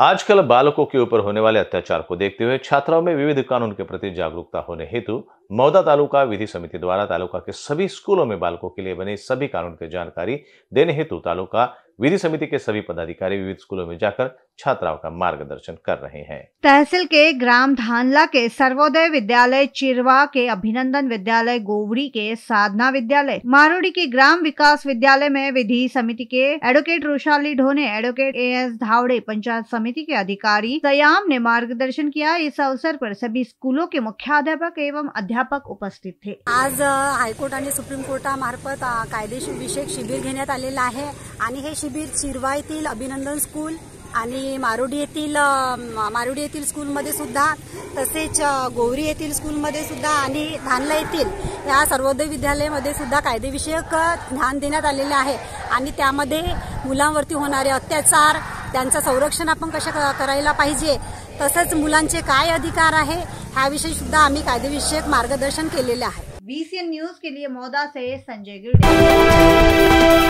आजकल बालकों के ऊपर होने वाले अत्याचार को देखते हुए छात्राओं में विविध कानून के प्रति जागरूकता होने हेतु मौदा तालुका विधि समिति द्वारा तालुका के सभी स्कूलों में बालकों के लिए बने सभी कानून की जानकारी देने हेतु तालुका विधि समिति के सभी पदाधिकारी विविध स्कूलों में जाकर छात्राओं का मार्गदर्शन कर रहे हैं। तहसील के ग्राम धानला के सर्वोदय विद्यालय चिरवा के अभिनंदन विद्यालय गोवड़ी के साधना विद्यालय मारोड़ी के ग्राम विकास विद्यालय में विधि समिति के advocate Roshali Dhone advocate A S Dhawade panchayat समिति के अधिकारी सयाम ने मार्गदर्शन किया। इस अवसर पर सभी स्कूलों के मुख्याध्यापक एवं अध्यापक उपस्थित थे। आज हायकोर्ट आणि सुप्रीम कोर्टामार्फत कायदेशीर विषयक शिबिर घेण्यात आलेलं आहे. आणि हे शिबिर चिरवा येथील अभिनंदन स्कूल आणि मारुडी येथील मारुडी येथील स्कूलमध्ये सुद्धा तसेच गोवरी येथील स्कूलमध्ये सुद्धा आणि धानला येथील या सर्वोदय विद्यालयामध्ये सुद्धा कायदेविषयक ध्यान ज्ञान देण्यात आलेले आहे. आणि त्यामध्ये मुलांवरती होणारे अत्याचार त्यांचं संरक्षण आपण कशा क- करायला पाहिजे तसंच मुलांचे काय अधिकार आहे ह्याविषयी सुद्धा आम्ही कायदेविषयक मार्गदर्शन केलेले आहे. बीसीएन न्यूज के लिए मोदा से संजय गिरडे।